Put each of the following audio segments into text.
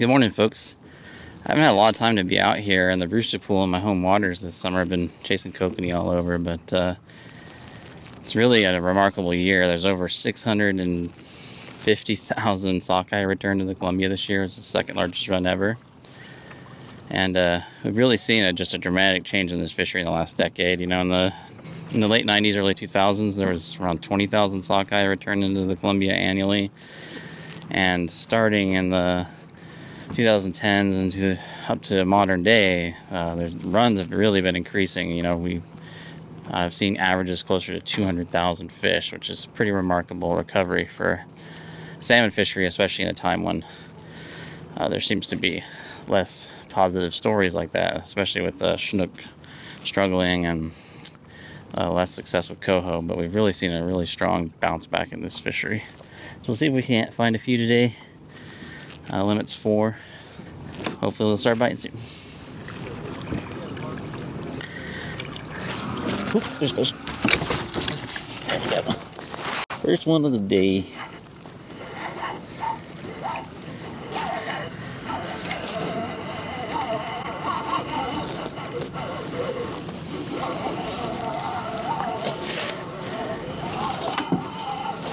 Good morning, folks. I haven't had a lot of time to be out here in the Brewster Pool in my home waters this summer. I've been chasing kokanee all over, but uh, it's really a remarkable year. There's over 650,000 sockeye returned to the Columbia this year. It's the second largest run ever. And uh, we've really seen a, just a dramatic change in this fishery in the last decade. You know, in the in the late 90s, early 2000s, there was around 20,000 sockeye returned into the Columbia annually. And starting in the 2010s and to, up to modern day, uh, the runs have really been increasing. You know, we I've seen averages closer to 200,000 fish, which is pretty remarkable recovery for salmon fishery, especially in a time when uh, there seems to be less positive stories like that, especially with uh, Chinook struggling and uh, less success with coho. But we've really seen a really strong bounce back in this fishery. So we'll see if we can't find a few today. Uh, limits four. Hopefully they'll start biting soon. Oop, there's fish. There we go. First one of the day.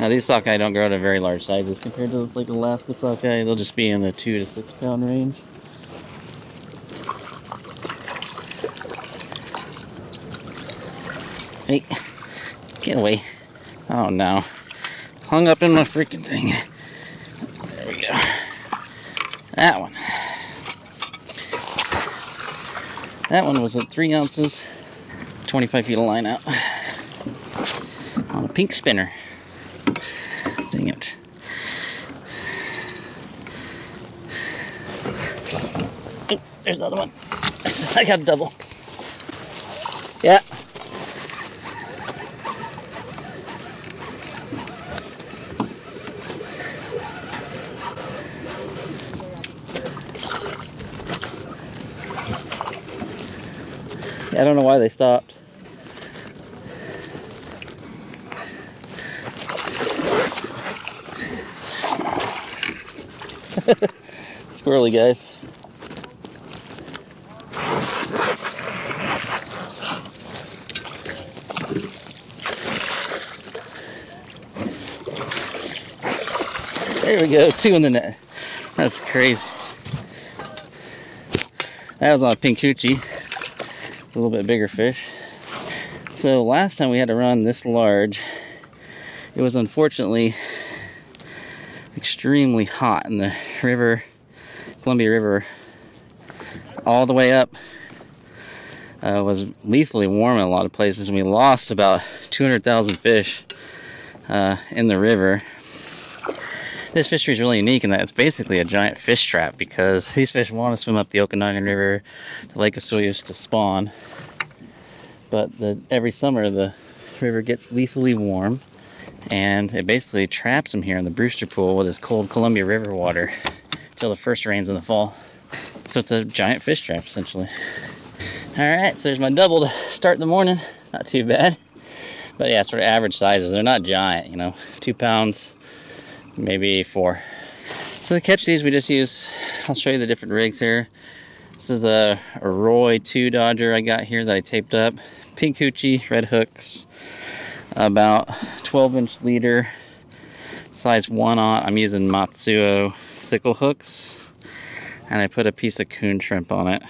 Now these sockeye don't grow to very large sizes compared to like Alaska sockeye. They'll just be in the two to six pound range. Hey, get away. Oh no. Hung up in my freaking thing. There we go. That one. That one was at three ounces, 25 feet of line out on a pink spinner. Dang it. Oh, there's another one. I got a double. Yeah. I don't know why they stopped. Squirrely guys. There we go, two in the net. That's crazy. That was on a pink hoochie a little bit bigger fish. So last time we had to run this large, it was unfortunately extremely hot in the river, Columbia River, all the way up. Uh, was lethally warm in a lot of places, and we lost about 200,000 fish uh, in the river. This fishery is really unique in that it's basically a giant fish trap because these fish want to swim up the Okanagan River to Lake Osoyoos to spawn. But the, every summer the river gets lethally warm and it basically traps them here in the Brewster Pool with this cold Columbia River water until the first rains in the fall. So it's a giant fish trap essentially. All right, so there's my double to start the morning. Not too bad. But yeah, sort of average sizes. They're not giant, you know, two pounds, maybe four. So to catch these, we just use, I'll show you the different rigs here. This is a, a Roy 2 Dodger I got here that I taped up. Pink hoochie, red hooks, about 12 inch leader, size 1 aught. I'm using Matsuo sickle hooks. And I put a piece of coon shrimp on it.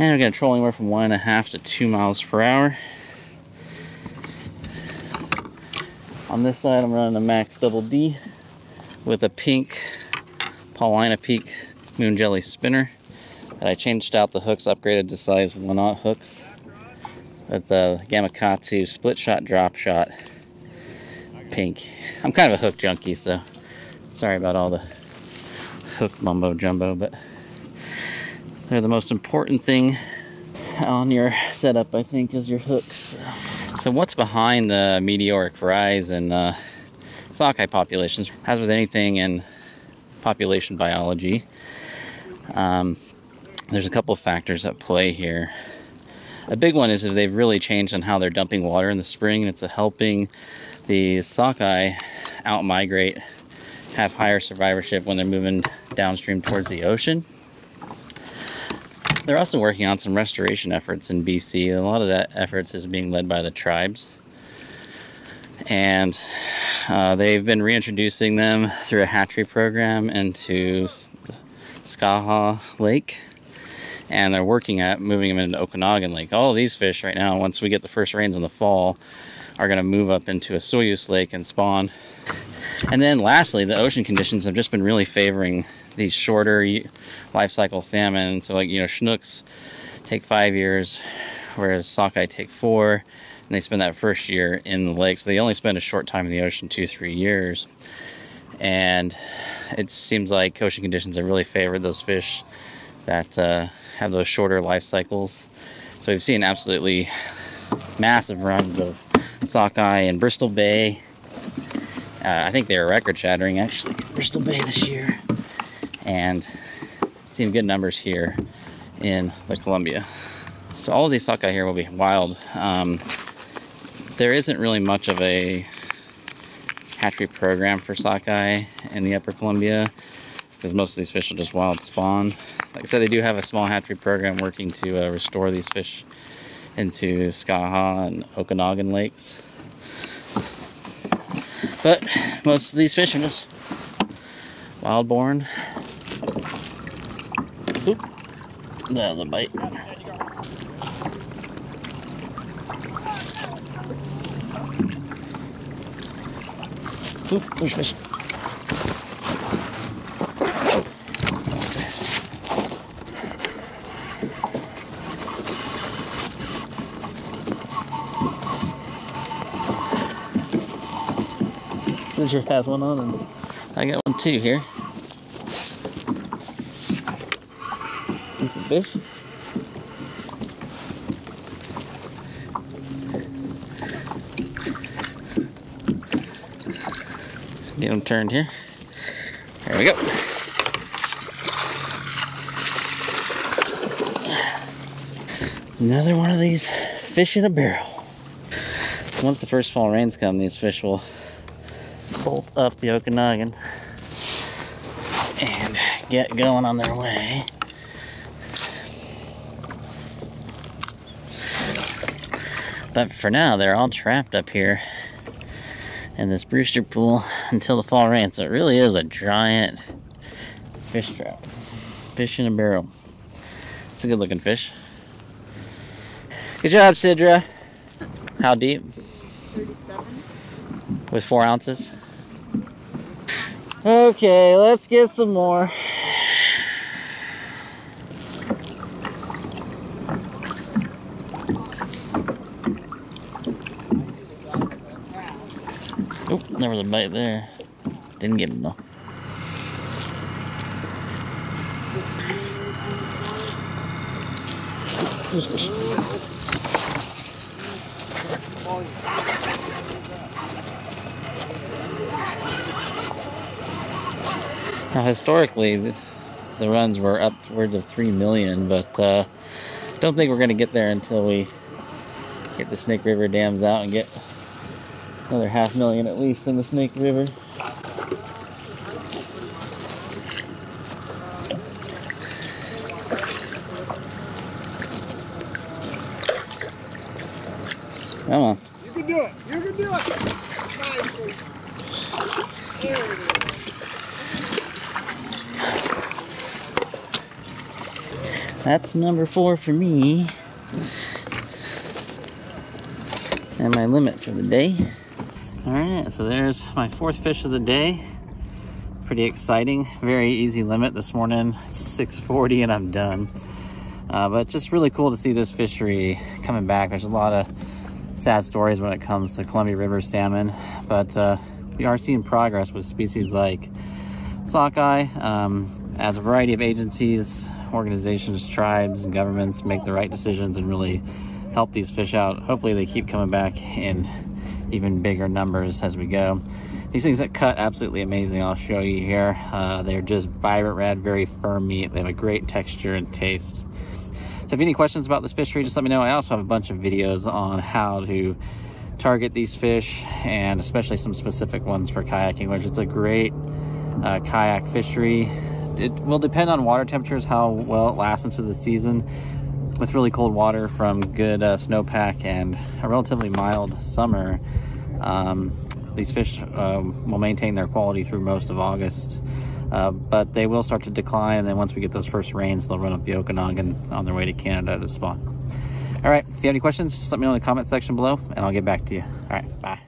And we're to troll anywhere from one and a half to two miles per hour. On this side, I'm running a Mack's Double D with a pink Paulina Peak Moon Jelly spinner. That I changed out the hooks, upgraded to size 1 aught hooks with the Gamakatsu split shot drop shot pink. I'm kind of a hook junkie, so sorry about all the hook mumbo jumbo, but they're the most important thing on your setup, I think, is your hooks. So what's behind the meteoric rise in uh, sockeye populations? As with anything in population biology, um, there's a couple of factors at play here. A big one is that they've really changed on how they're dumping water in the spring, and it's helping the sockeye out migrate have higher survivorship when they're moving downstream towards the ocean. They're also working on some restoration efforts in BC. A lot of that efforts is being led by the tribes. And uh, they've been reintroducing them through a hatchery program into Skaha Lake. And they're working at moving them into Okanagan Lake. All these fish right now, once we get the first rains in the fall, are going to move up into Osoyoos Lake and spawn. And then lastly, the ocean conditions have just been really favoring these shorter life cycle salmon. So like, you know, Chinooks take five years, whereas sockeye take four. And they spend that first year in the lake. So they only spend a short time in the ocean, two, three years. And it seems like ocean conditions have really favored those fish that uh, have those shorter life cycles. So we've seen absolutely massive runs of sockeye in Bristol Bay. Uh, I think they were record shattering actually, Bristol Bay this year and seeing good numbers here in the Columbia. So all these sockeye here will be wild. Um, there isn't really much of a hatchery program for sockeye in the upper Columbia because most of these fish are just wild spawn. Like I said, they do have a small hatchery program working to uh, restore these fish into Skaha and Okanagan lakes. But most of these fish are just wild born Oop. No, the bite. Oop, there's fish. Cinder has one on and I got one too here. Get them turned here. There we go. Another one of these fish in a barrel. Once the first fall rains come, these fish will bolt up the Okanagan and get going on their way. But for now, they're all trapped up here in this Brewster pool until the fall rain. So it really is a giant fish trap. Fish in a barrel. It's a good looking fish. Good job, Sidra. How deep? 37. With four ounces? Okay, let's get some more. Oh, there was a bite there. Didn't get him though. Now, historically, the runs were upwards of 3 million, but uh, don't think we're going to get there until we get the Snake River dams out and get another half million at least in the Snake River. Come on. You can do it. You can do it. Nicely. There it is. That's number four for me. And my limit for the day. All right, so there's my fourth fish of the day. Pretty exciting, very easy limit this morning, 640 and I'm done. Uh, but just really cool to see this fishery coming back. There's a lot of sad stories when it comes to Columbia River salmon, but uh, we are seeing progress with species like sockeye. Um, as a variety of agencies, organizations, tribes, and governments make the right decisions and really help these fish out, hopefully they keep coming back in even bigger numbers as we go. These things that cut absolutely amazing. I'll show you here. Uh, they're just vibrant red, very firm meat. They have a great texture and taste. So if you have any questions about this fishery, just let me know. I also have a bunch of videos on how to target these fish and especially some specific ones for kayaking, which It's a great uh, kayak fishery. It will depend on water temperatures, how well it lasts into the season. With really cold water from good uh, snowpack and a relatively mild summer, um, these fish uh, will maintain their quality through most of August. Uh, but they will start to decline, and then once we get those first rains, they'll run up the Okanagan on their way to Canada to spawn. All right, if you have any questions, just let me know in the comment section below, and I'll get back to you. All right, bye.